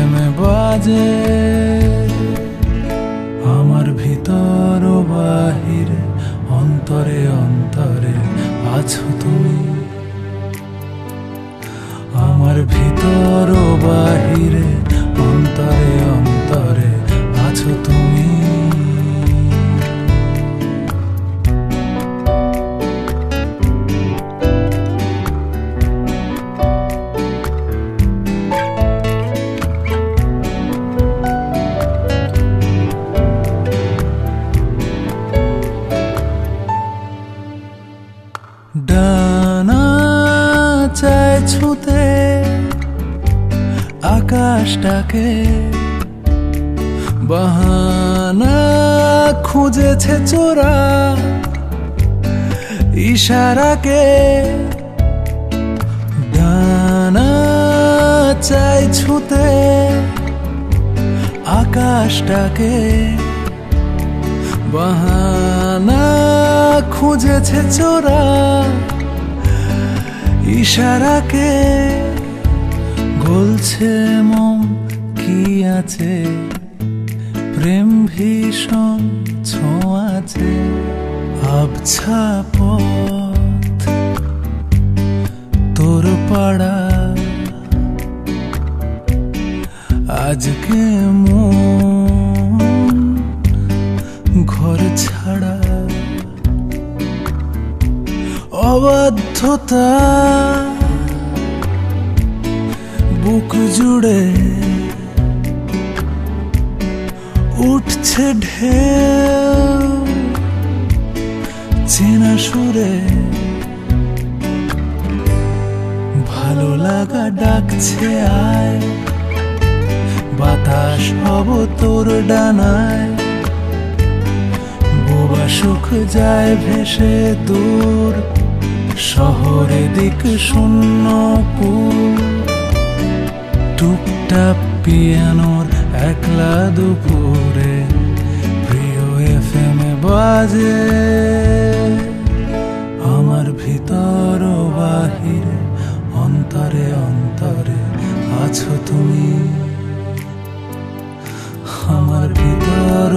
F M চোরা ইশারাকে ডানা চাই ছুতে আকাশটাকে বাহানা খুঁজেছে চোরা ইশারাকে গলছে মম কি আছে? প্রেম ভীষণ ছোঁয়াছে আবছা পথ তোর পাড়া আজকে মন ঘর ছাড়া অবাধ্যতা বুক জুড়ে উঠছে ঢেউ সুরে ভালো লাগা ডাকছে আয়। বাতাস হব তোর ডানায়। বোবা সুখ যায় ভেসে দূর। শহরে দিক শূন্য পুর। টুকটাপ পিয়ানোর একলা দুপুরে প্রিয় এফ এম বাজে। তুমি আমার ভিতর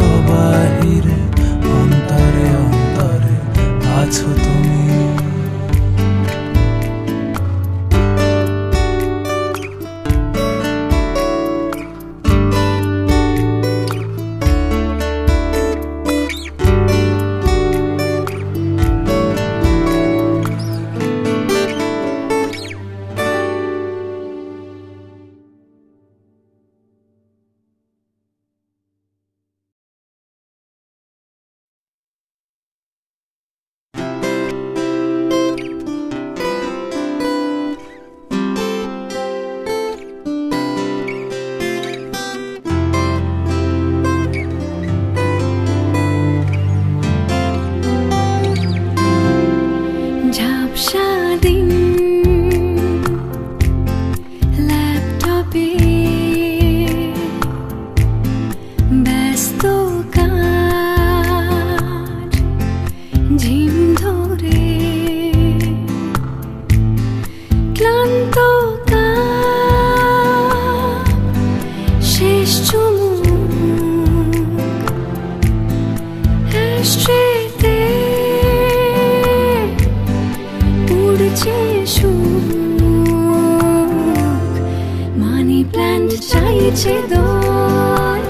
চাইছে দোল।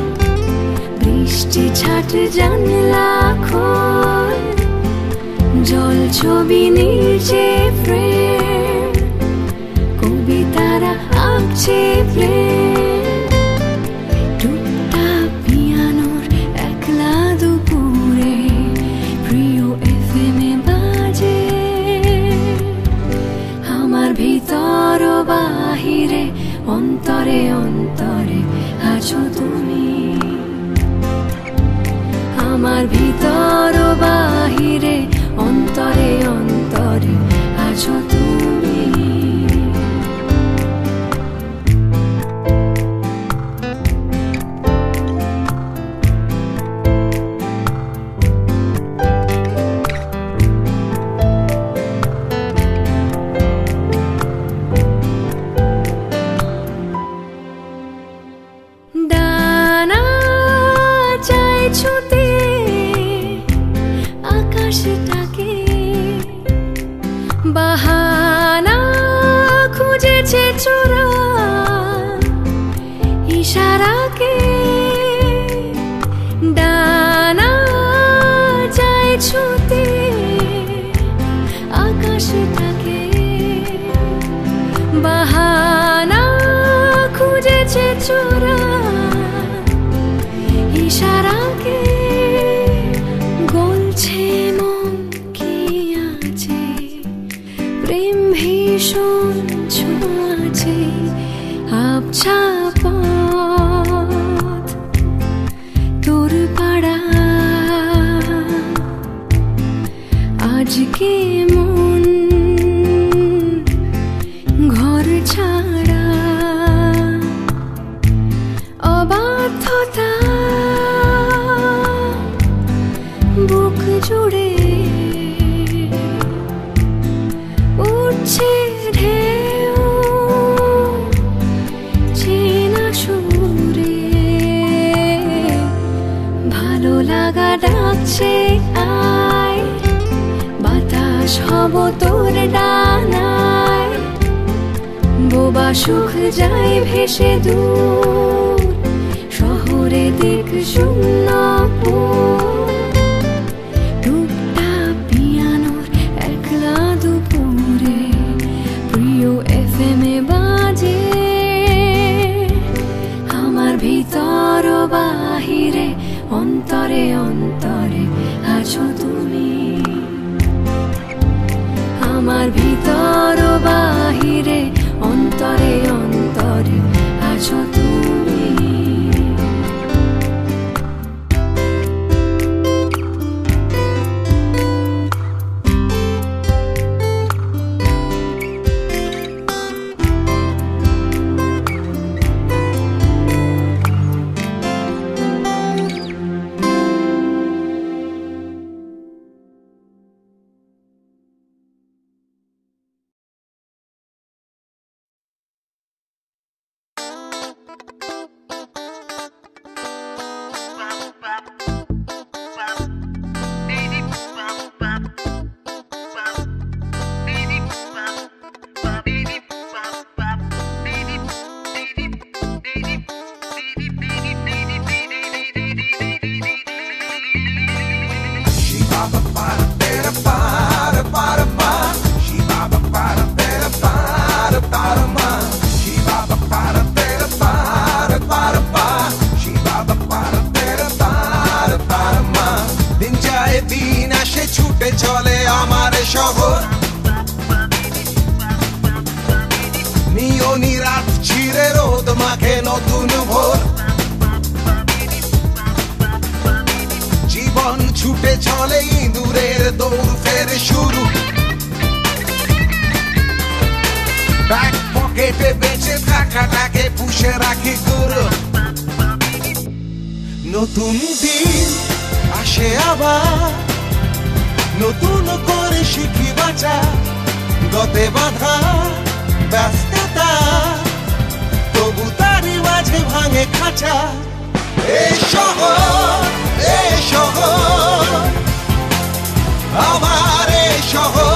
বৃষ্টি ছাট জানলা খোল জল ছবি নিচে ফ্রেম। কবিতারা আঁকছে প্রেম আমার বাহানা খুঁজেছে চোরা ইশারাকে সুখ যায় ভেসে দূর, শহরে দেখ শূন্য টুকটা পিয়ানোর একলা দুপুরে, প্রিয় এফএমে বাজে। আমার বাহিরে, অন্তরে অন্তরে আছো তুমি। আমার ভিতর বাহিরে অন্তরে অন্তরে আছো বেঁচে থাকাটাকে পুষে রাখি গুরু নতুন দিন আসে আবার, নতুন করে শিখি বাঁচা, গতে বাধা ব্যস্ততা। তবু তারই মাঝে ভাঙে খাঁচা। এই শহর এই শহর, আমার এই শহর।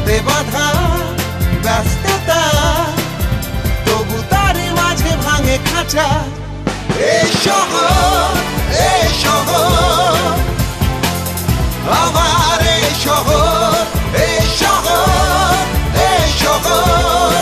পথে বাধা, ব্যস্ততা, তবু তার মাঝে ভাঙে খাঁচা। এই শহর এই শহর, আমার এই শহর এই শহর এই শহর।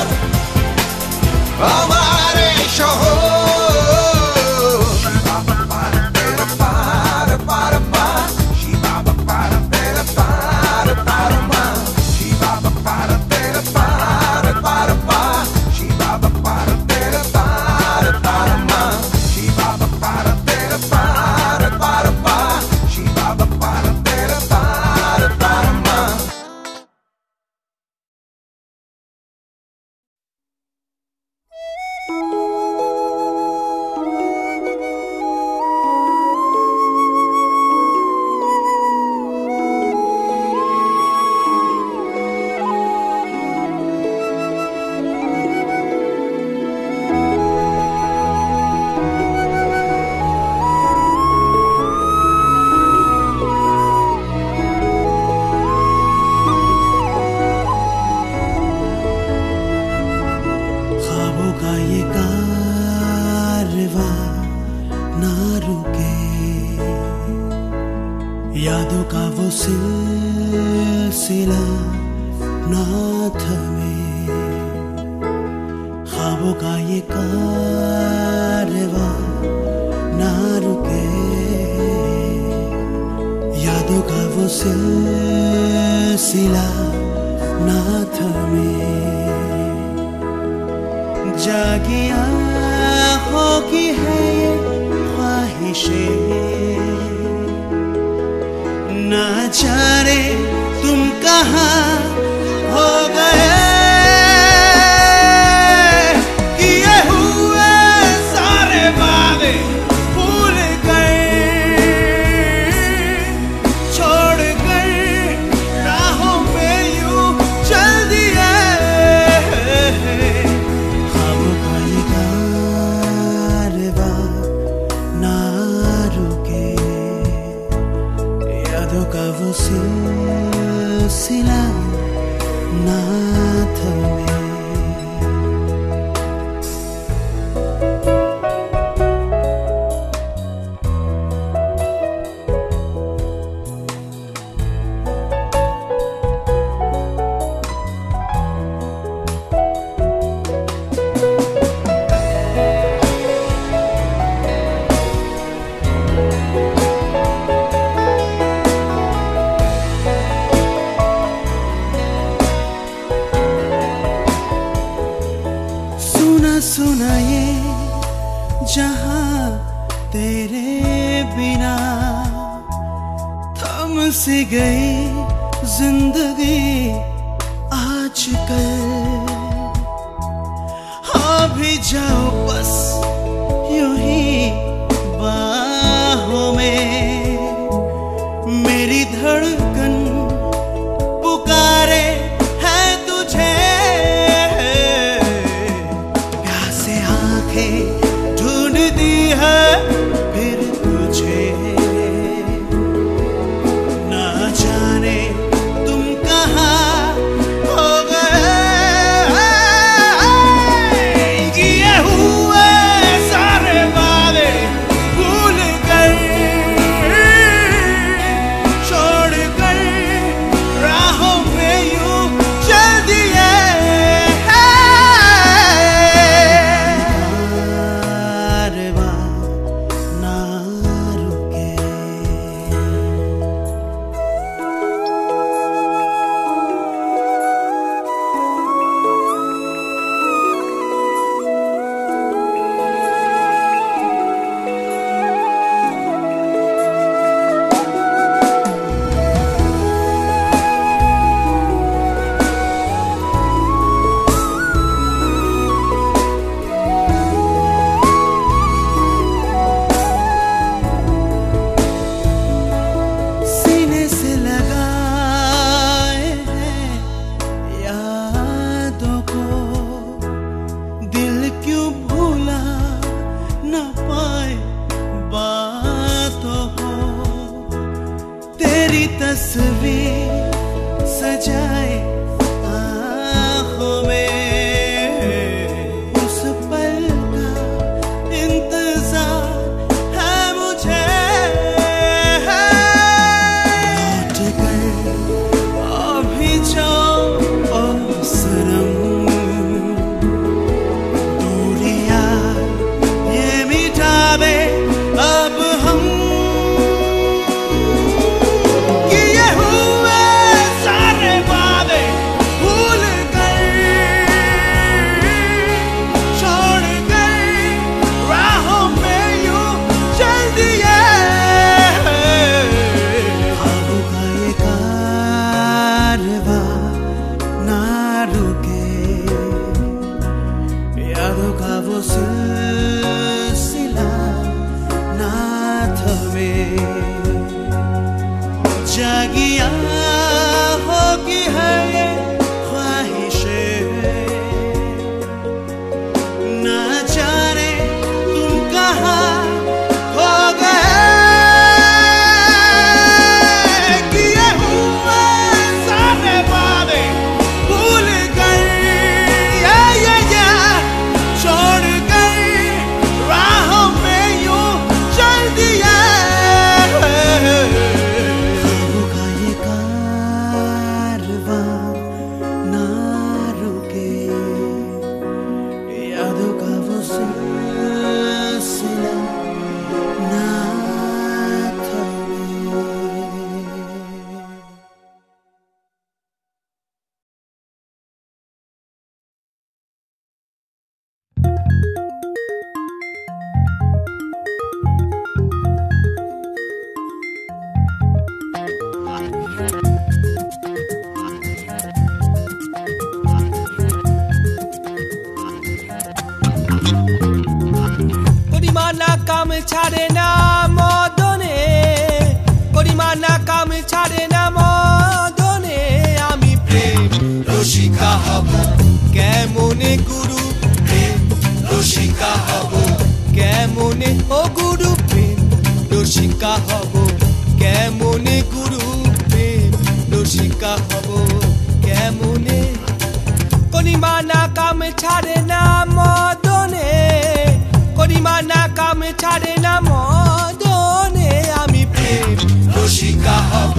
রসিকা হব।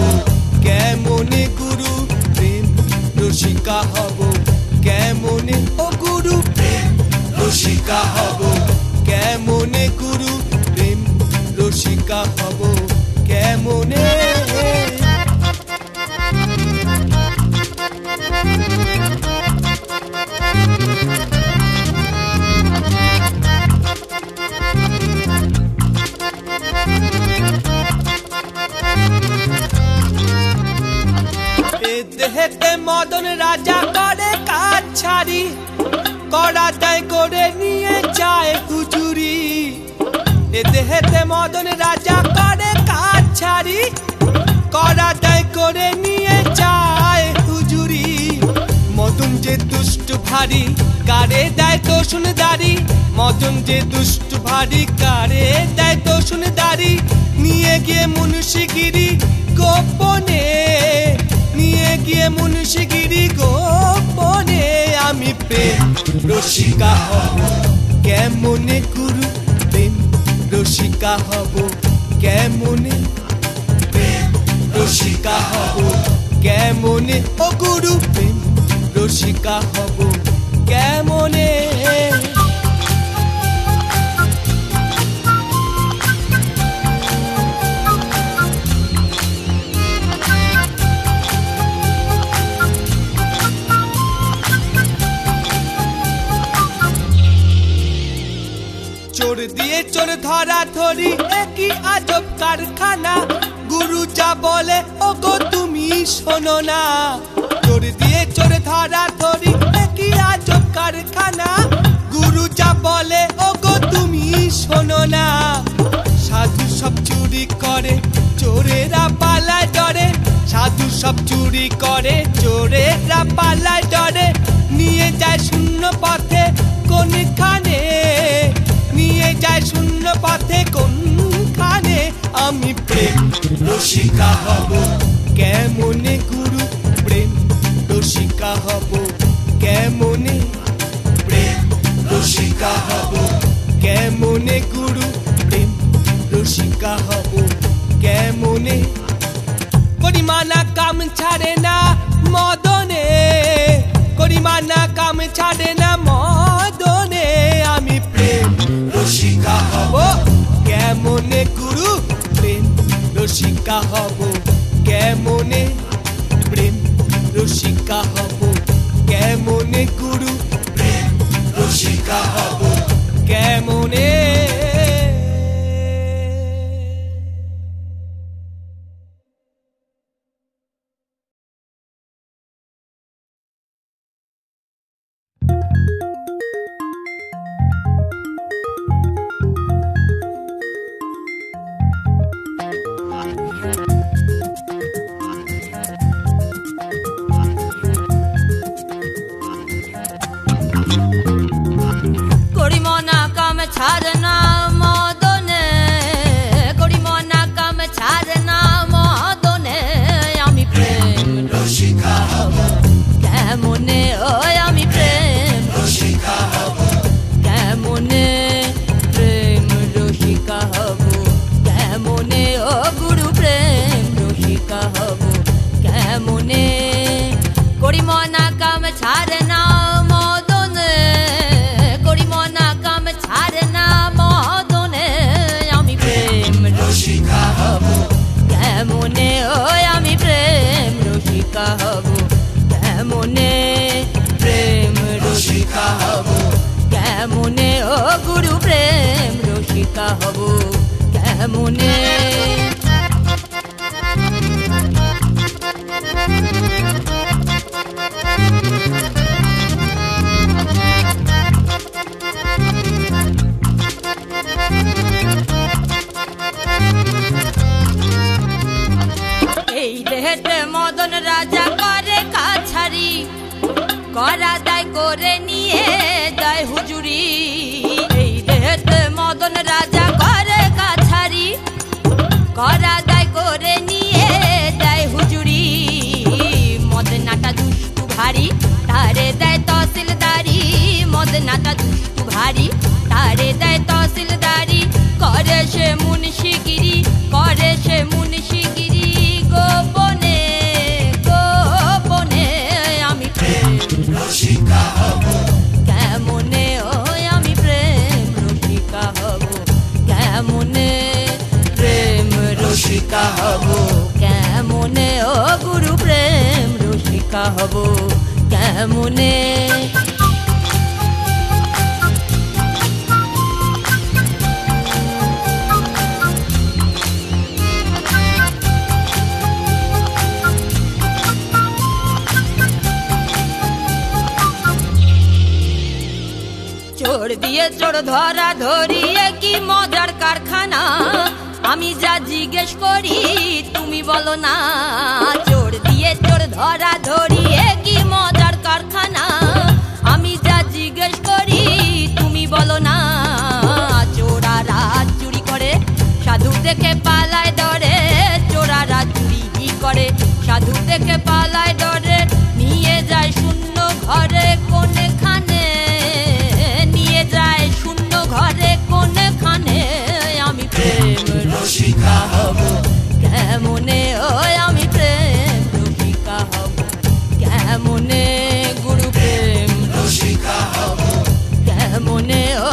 কেমনে গুরু প্রেম রসিকা হব? কেমনে ও গুরু প্রেম রসিকা হব? কেমনে গুরু ছাড়ি করা করে নিয়ে যায় হুজুরি। এ দেহেতে মদন রাজা করে কাজ ছাড়ি করা করে নিয়ে যায় হুজুরি। মদন যে দুষ্ট ভারী, কারে দেয় তো শুনে দাঁড়ি মদন যে দুষ্ট ভারী, কারে দেয় তো শুনে দাঁড়ি নিয়ে গিয়ে মুন্সিগিরি গোপনে, নিয়ে গিয়ে মুন্সিগিরি গোপনে আমি প্রেম রসিকা হব কেমনে গুরু প্রেম রসিকা হব কেমনে প্রেম রসিকা হব কেমনে ও গুরু প্রেম রসিকা হব কেমনে চোর ধরা ধরি একই আজব কারখানা। গুরু যা বলে, ওগো তুমি শোনো না। চোর দিয়ে চোর ধরা ধরি একই আজব কারখানা। গুরু যা বলে, ওগো তুমি শোনো না। সাধু সব চুরি করে, চোরেরা পালায় ডরে। সাধু সব চুরি করে, চোরেরা পালায় ডরে। নিয়ে যায় শূন্য পথে কোনখানে? যায় শূন্য পথে কোনখানে আমি প্রেম? রসিকা হব। কেমনে গুরু প্রেম? রসিকা হব। কেমনে প্রেম? রসিকা হব। কেমনে গুরু প্রেম? রসিকা হব। কেমনে? করিমানা কাম ছাড়ে না মদনে। করিমানা কাম ছাড়ে না রসিকা কেমনে এই দেহেতে মদন রাজা করে কাছারি করা দায় করে নিয়ে মদনাটা দুষ্টু ভারী, তারে দেয় তহসিলদারি। করে সে মুন্সিগিরি, করে সে মুন্সিগিরি। গোপনে গোপনে আমি প্রেম রসিকা হব। ও আমি প্রেম রসিকা হব? কেমনে প্রেম রসিকা হব? কেমনে ও গুরু প্রেম রসিকা হব? কেমনে ধরা ধরিয়ে কি মজার কারখানা? আমি যা জিজ্ঞেস করি, তুমি বলো না। চোর দিয়ে চোর ধরা ধরিয়ে কি মজার কারখানা? আমি যা জিজ্ঞেস করি, তুমি বলো না। চোরারা চুরি করে, সাধু দেখে পালায় ডরে চোরারা চুরি করে, সাধু দেখে পালায় ডরে নিয়ে যায় শূন্য ঘরে কোনখানে ঘরে কোনখানে আমি প্রেম রসিকা হব? কেমনে ওই আমি প্রেম রসিকা হব? কেমনে গুরু প্রেম রসিকা হব? কেমনে ওই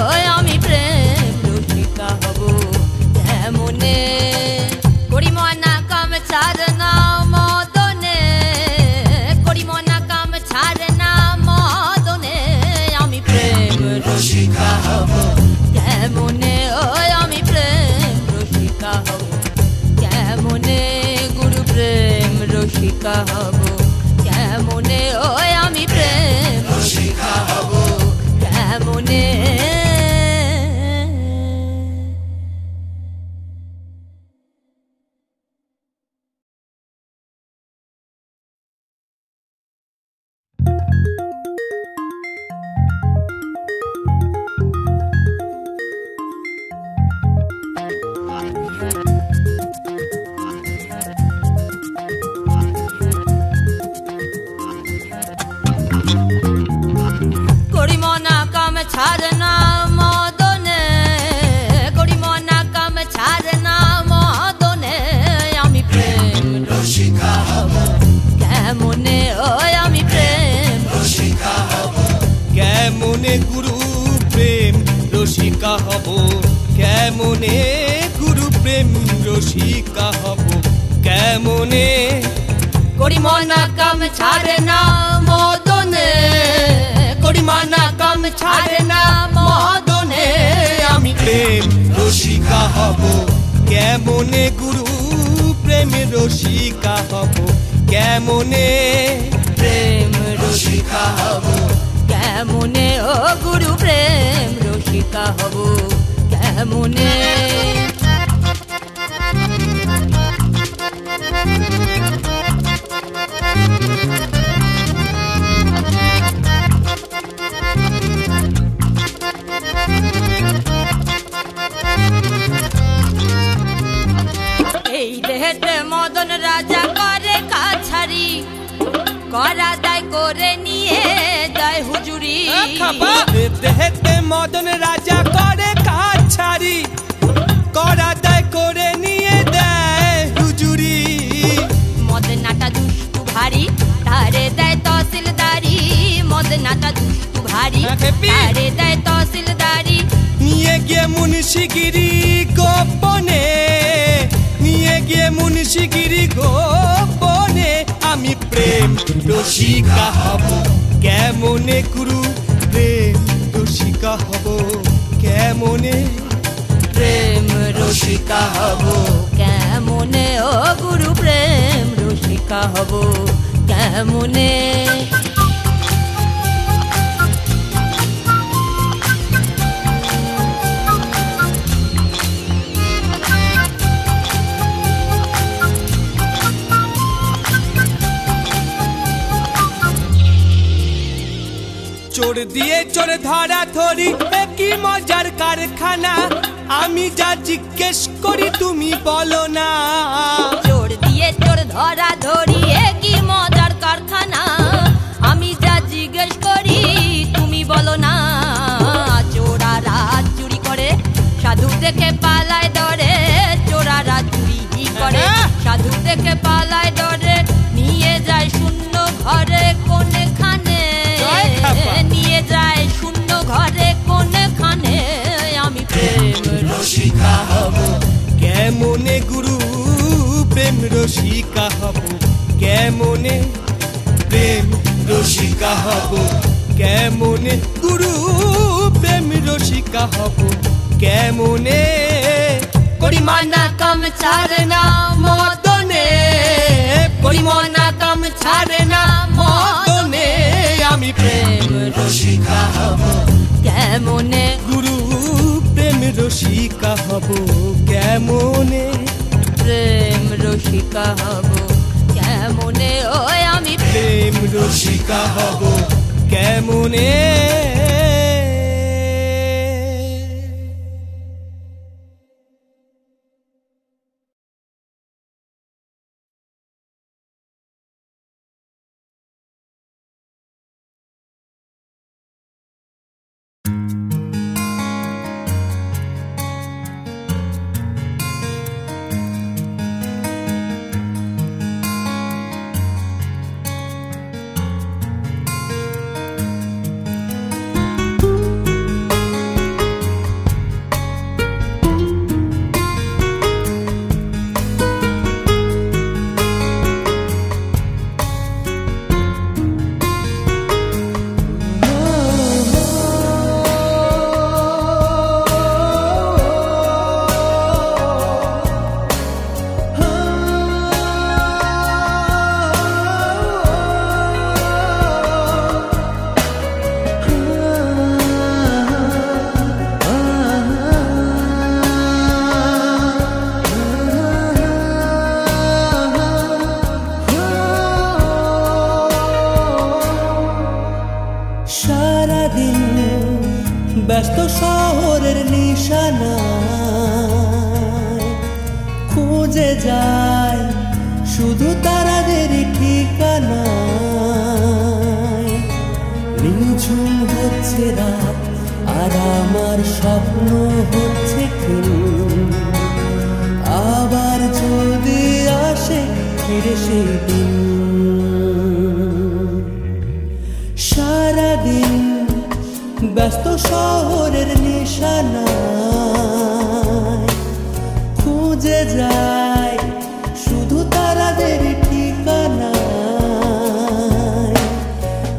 প্রেম রসিকা হব কেমনে? করি মনা কাম ছাড় না মদনে। করি মনা কাম ছাড়ে না মদনে। আমি প্রেম রসিকা হব কেমনে গুরু? প্রেম রসিকা হব কেমনে? প্রেম রসিকা হব কেমনে? ও গুরু প্রেম রসিকা হব কেমনে? এই দেহেতে মদন রাজা করে কাছারি, করা দায় করে নিয়ে যায় হুজুরি। দেহেতে মদন রাজা করে কাছারি মদনাটা দুষ্টু ভারী। হ্যাঁ। তারে দেয় তহসিলদারি। নিয়ে গিয়ে মুন্সিগিরি গোপনে নিয়ে গিয়ে মুন্সিগিরি গোপনে আমি প্রেম রসিকা হব। কেমনে গুরু প্রেম রসিকা হব? কেমনে? প্রেম রসিকা হব। কেমনে ও গুরু প্রেম রসিকা হব? কেমনে? চোর দিয়ে চোর ধরা ধরি কি মজার কারখানা? আমি যা জিজ্ঞেস করি তুমি বলো না। চোর দিয়ে চোর ধরা ধরিয়ে কি মজার কারখানা? আমি যা জিজ্ঞেস করি তুমি বলো না। চোরারা চুরি করে সাধু দেখে পালায় ডরে চোরারা চুরি করে সাধু দেখে পালায় ডরে নিয়ে যায় শূন্য ঘরে। নিয়ে যায় শূন্য ঘরে কোনখানে? আমি প্রেম রসিকা হব। কেমনে গুরু প্রেম রসিকা হব? কেমনে প্রেম রসিকা হব? কেমনে গুরু প্রেম রসিকা হব? কেমনে পরিমাণা কম ছাড় না মদনে। পরিমাণা কম ছাড় না মদনে। আমি প্রেম প্রেম রসিকা হব। কেমনে? গুরু রসিকা হব। কেমনে? প্রেম রসিকা হব। কেমনে? ওই আমি প্রেম রসিকা হব। কেমনে?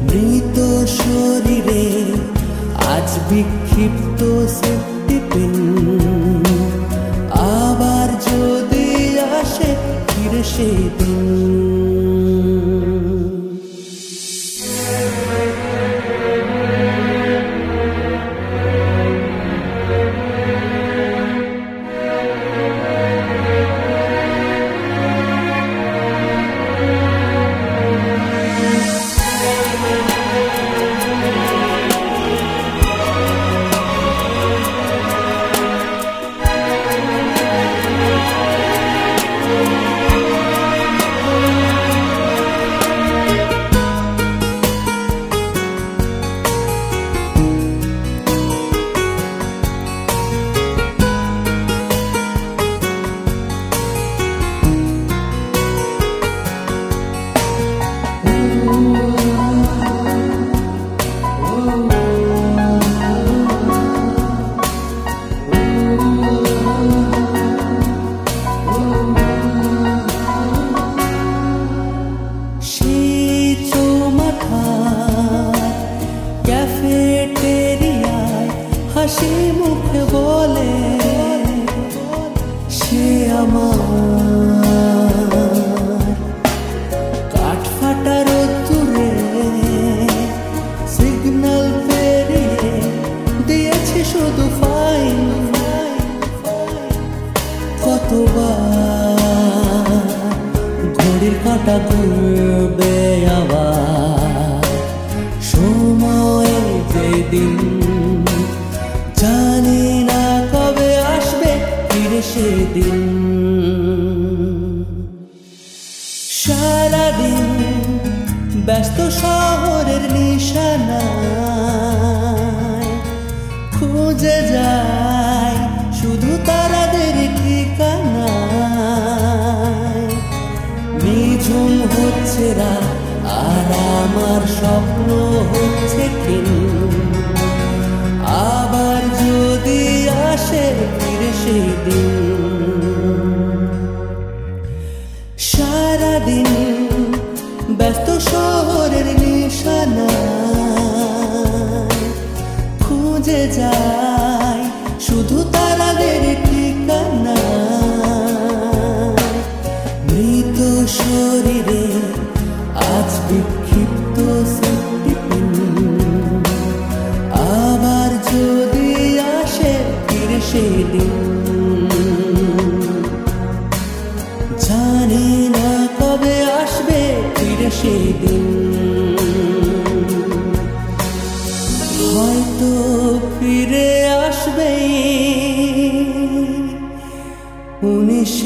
মৃত শরীরে আজ বিক্ষিপ্ত সেপ্টিপিন আবার যদি আসে ফিরে সেই ক্যাফেটেরিয়ায় হাসি মুখে বলে, সে আমার। কাঠ ফাটা রোদ্দুরে সিগন্যাল পেরিয়ে দিয়েছে শুধু ফাইন কতবার? ঘড়ির কাটা করবে শুধু তারাদের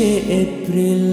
إبريل